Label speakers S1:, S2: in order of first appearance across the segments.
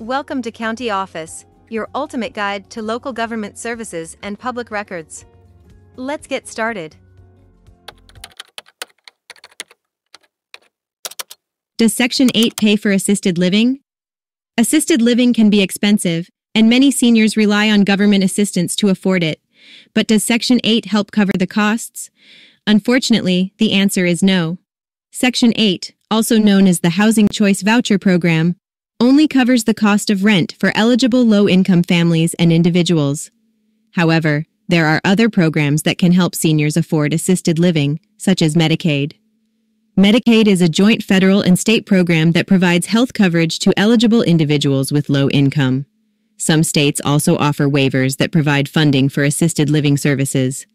S1: Welcome to County Office, your ultimate guide to local government services and public records. Let's get started.
S2: Does Section 8 pay for assisted living? Assisted living can be expensive, and many seniors rely on government assistance to afford it. But does Section 8 help cover the costs? Unfortunately, the answer is no. Section 8, also known as the Housing Choice Voucher Program, only covers the cost of rent for eligible low-income families and individuals. However, there are other programs that can help seniors afford assisted living, such as Medicaid. Medicaid is a joint federal and state program that provides health coverage to eligible individuals with low income. Some states also offer waivers that provide funding for assisted living services.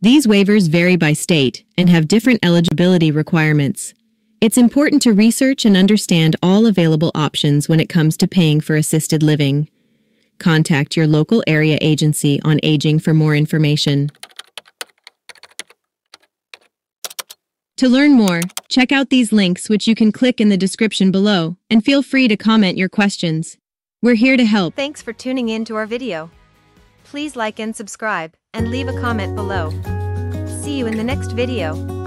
S2: These waivers vary by state and have different eligibility requirements. It's important to research and understand all available options when it comes to paying for assisted living. Contact your local area agency on aging for more information. To learn more, check out these links which you can click in the description below, and feel free to comment your questions. We're here to help.
S1: Thanks for tuning in to our video. Please like and subscribe, and leave a comment below. See you in the next video.